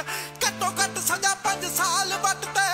घटो घट सजा पाँच साल बदते।